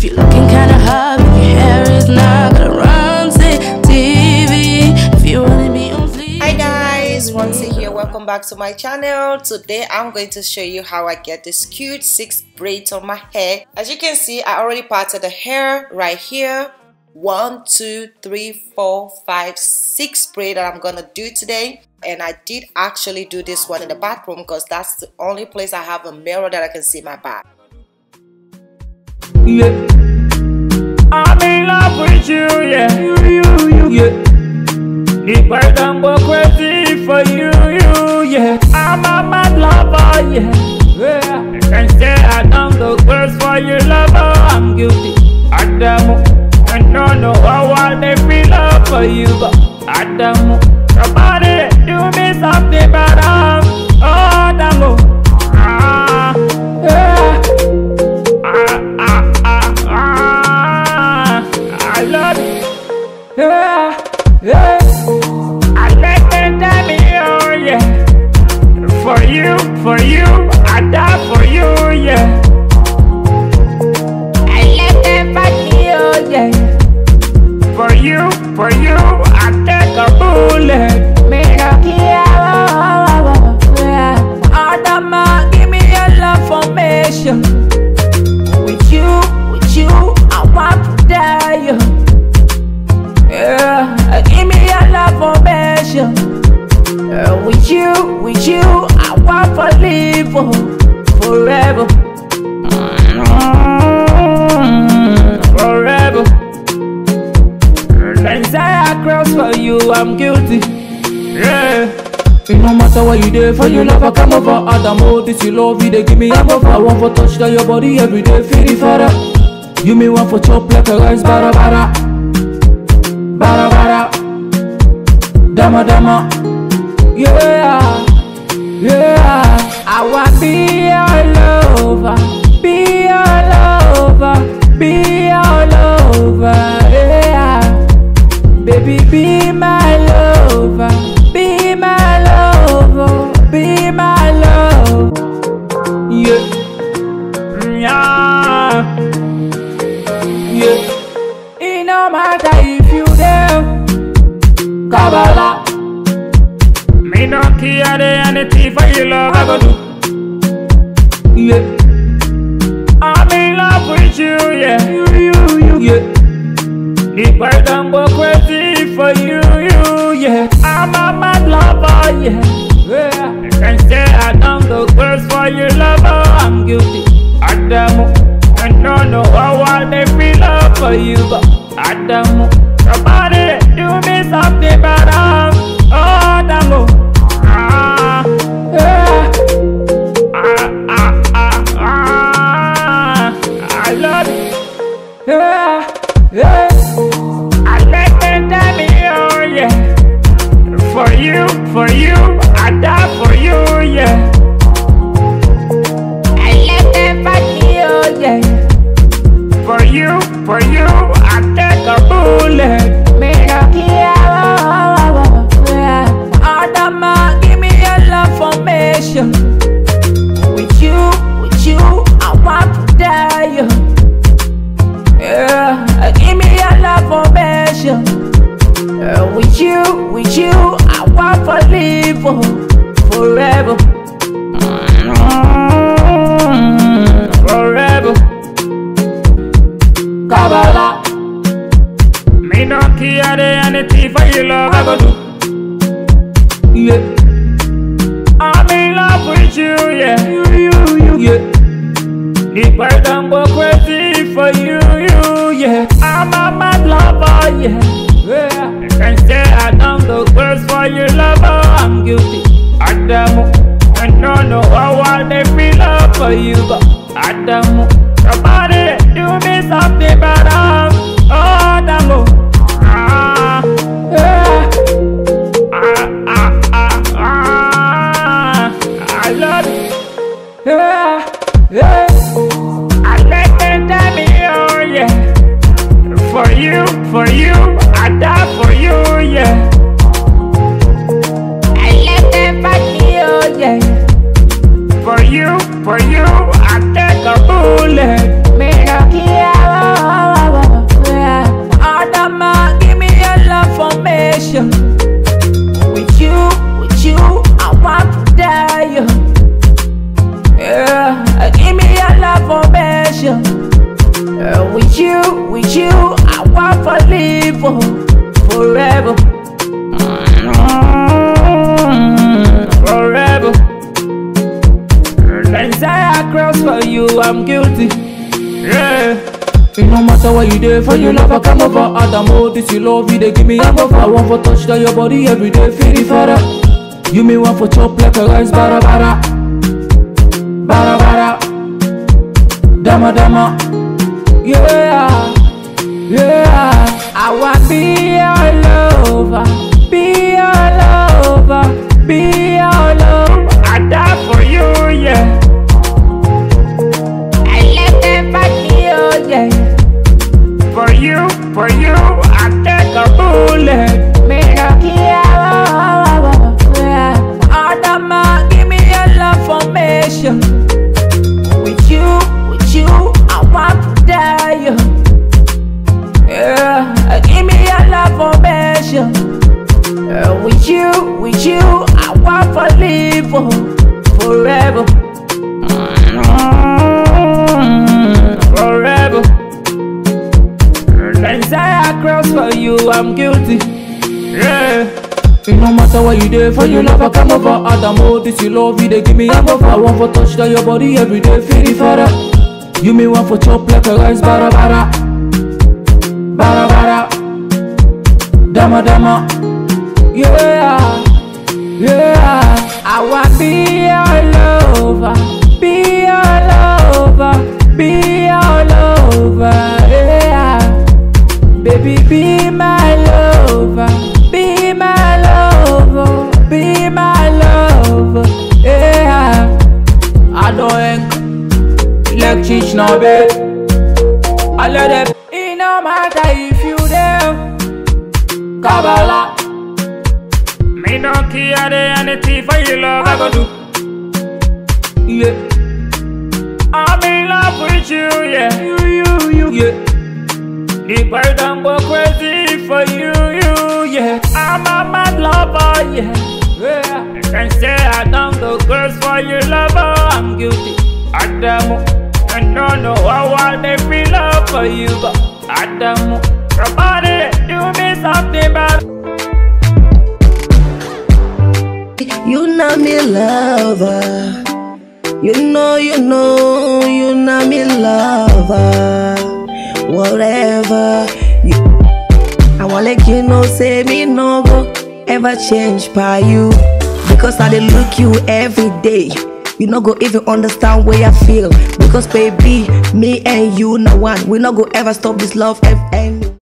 If you're looking kinda hot, but your hair is not gonna run TV. If you wanna be on fleek. Hi guys, Ronsay here. Welcome back to my channel. Today I'm going to show you how I get this cute six braids on my hair. As you can see, I already parted the hair right here. One, two, three, four, five, six braid that I'm gonna do today. And I did actually do this one in the bathroom because that's the only place I have a mirror that I can see my back. Yeah. I'm in love with you, yeah. You, you, you, yeah. The and go crazy for you, you, yeah. I'm a mad lover, yeah. Yeah. Can say I don't go close for you, lover. For you, I cross for you, I'm guilty. Yeah. It no matter what you do for your love, I come over. Adamo, this you love, you they give me I'm over. I want for touch that your body every day, feel the father. You me want for chop like a rice, bara bara, bara bara, dama dama, yeah, yeah. I want be Baby, be my lover, be my lover, be my love. Yeah, yeah, yeah. It no matter if you there, Kabbalah. Me no care anything for your love I go do. I'm a mad lover, yeah. yeah. I can say I don't go close for your lover. I'm guilty. I don't know how I they feel for you, but Adamu, For you, for you, I die for you, yeah. I fight me, oh yeah. For you, for you, I take a bullet. Oh, forever. Forever. Kabbalah. Me no care anything for your love I do. Yeah. I'm in love with you, yeah. You, you, you, yeah. For you, you, yeah. I'm a mad lover, yeah. yeah. I can say I don't go close for you, lover. I'm guilty. you, for you, I take a bullet. Me no care. Adama, give me your love formation. With you, with you, I want to die. Yeah, give me your love formation. Uh, with you, with you, I want to live oh, forever. Take a bullet. guilty. Yeah. It no matter what you do for your love, I come over. Adamo, this you love, you they give me hangover. I want for touch that your body every day, feel the father. You me want for chop like a rice, bara bara, bara bara, dama dama, yeah, yeah. I want be I'm guilty. Yeah. It no matter what you do for your love, I come over. Adamo, this you love, you they give me hangover. I want for touch that your body every day, feel the father. You me want for chop like a rice, bara bara, bara bara, dama dama, yeah, yeah. I want be your lover, be your lover, be your I let them. It no matter if you there, Kabbalah. Me no care the anything for your love I go do. Yeah. I'm in love with you, yeah. You, you, you, yeah. The boy don't go crazy for you, you, yeah. I'm a mad lover, yeah. yeah. You can say I don't go close for you, lover. I'm guilty. Adamu, I don't know how I they feel love for you, but Adamu, somebody do me something bad. You know me lover. You know, you know, you know me lover. Whatever. You, I want let you know, say me no go ever change by you. Because I look you every day. You no go even understand where I feel. Because baby, me and you no one. We no go ever stop this love. And